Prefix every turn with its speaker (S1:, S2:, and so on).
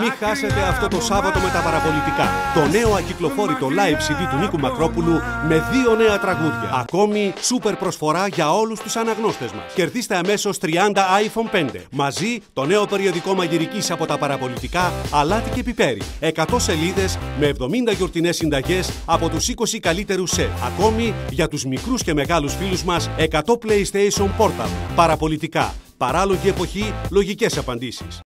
S1: Μην χάσετε αυτό το Σάββατο με τα παραπολιτικά. Το νέο ακυκλοφόρητο live CD του Νίκου Μακρόπουλου με δύο νέα τραγούδια. Ακόμη σούπερ προσφορά για όλους τους αναγνώστες μας. Κερδίστε αμέσως 30 iPhone 5. Μαζί το νέο περιοδικό μαγειρικής από τα παραπολιτικά Αλάτι και Πιπέρι. 100 σελίδες με 70 γιορτινές συνταγές από τους 20 καλύτερους σεφ. Ακόμη για τους μικρούς και μεγάλους φίλους μας 100 PlayStation Portable. Παραπολιτικά. Παράλογη εποχή, λογικές απαντήσεις.